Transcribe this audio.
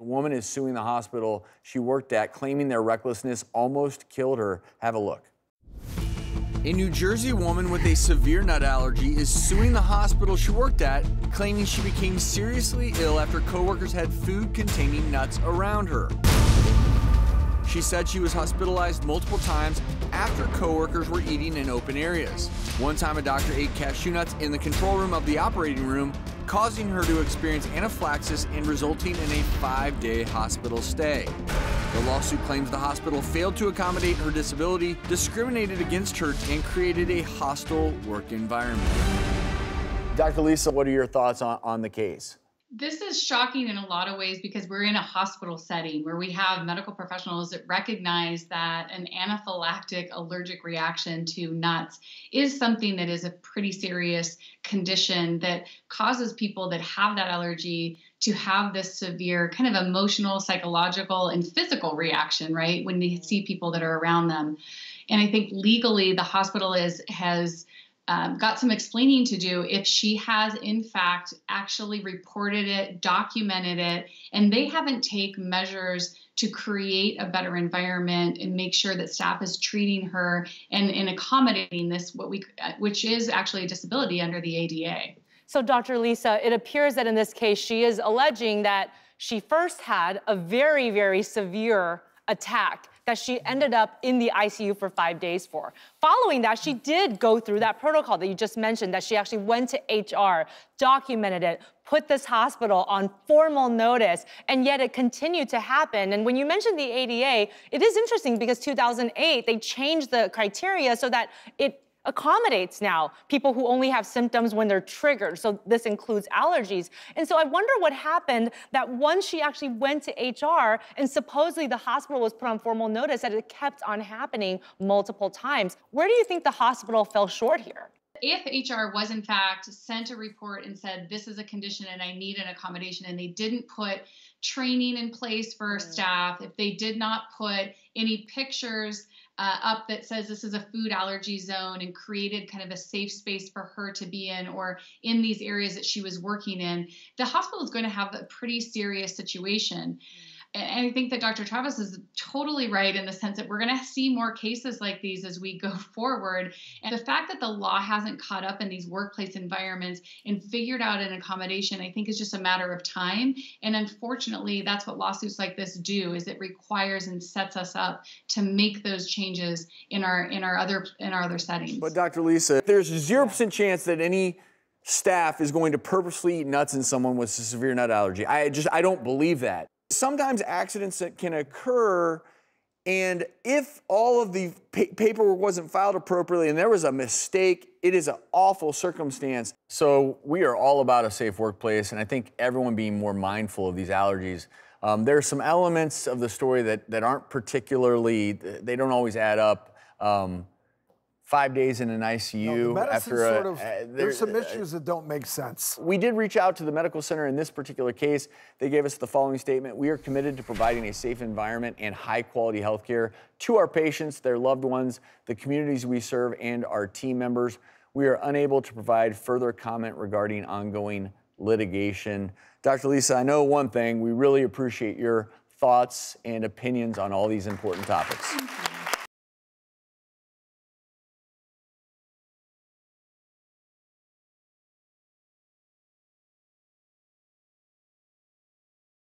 A woman is suing the hospital she worked at, claiming their recklessness almost killed her. Have a look. A New Jersey woman with a severe nut allergy is suing the hospital she worked at, claiming she became seriously ill after coworkers had food containing nuts around her. She said she was hospitalized multiple times after coworkers were eating in open areas. One time a doctor ate cashew nuts in the control room of the operating room, causing her to experience anaphylaxis and resulting in a five-day hospital stay. The lawsuit claims the hospital failed to accommodate her disability, discriminated against her, and created a hostile work environment. Dr. Lisa, what are your thoughts on, on the case? This is shocking in a lot of ways because we're in a hospital setting where we have medical professionals that recognize that an anaphylactic allergic reaction to nuts is something that is a pretty serious condition that causes people that have that allergy to have this severe kind of emotional, psychological, and physical reaction, right? When they see people that are around them. And I think legally the hospital is has um, got some explaining to do if she has in fact actually reported it documented it and they haven't taken measures to create a better environment and make sure that staff is treating her and, and accommodating this what we which is actually a disability under the ada so dr lisa it appears that in this case she is alleging that she first had a very very severe attack that she ended up in the ICU for five days for. Following that, she did go through that protocol that you just mentioned, that she actually went to HR, documented it, put this hospital on formal notice, and yet it continued to happen. And when you mentioned the ADA, it is interesting because 2008, they changed the criteria so that it accommodates now people who only have symptoms when they're triggered. So this includes allergies. And so I wonder what happened that once she actually went to HR and supposedly the hospital was put on formal notice that it kept on happening multiple times. Where do you think the hospital fell short here? If HR was in fact sent a report and said, this is a condition and I need an accommodation, and they didn't put training in place for mm. staff, if they did not put any pictures uh, up that says this is a food allergy zone and created kind of a safe space for her to be in or in these areas that she was working in, the hospital is going to have a pretty serious situation. And I think that Dr. Travis is totally right in the sense that we're going to see more cases like these as we go forward. And the fact that the law hasn't caught up in these workplace environments and figured out an accommodation, I think is just a matter of time. And unfortunately, that's what lawsuits like this do is it requires and sets us up to make those changes in our in our other in our other settings. But Dr. Lisa, there's 0% chance that any staff is going to purposely eat nuts in someone with a severe nut allergy. I just I don't believe that. Sometimes accidents can occur, and if all of the pa- paperwork wasn't filed appropriately and there was a mistake, it is an awful circumstance. So we are all about a safe workplace, and I think everyone being more mindful of these allergies. Um, there are some elements of the story that, that aren't particularly, they don't always add up. Um, five days in an ICU no, after a, of, uh, there's some issues that don't make sense. We did reach out to the medical center in this particular case. They gave us the following statement. We are committed to providing a safe environment and high quality health care to our patients, their loved ones, the communities we serve, and our team members. We are unable to provide further comment regarding ongoing litigation. Dr. Lisa, I know one thing, we really appreciate your thoughts and opinions on all these important topics.